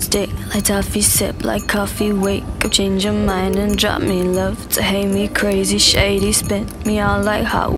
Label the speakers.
Speaker 1: Stick like toffee, sip like coffee, wake up, change your mind and drop me love to hate me crazy, shady, spin me all like hot.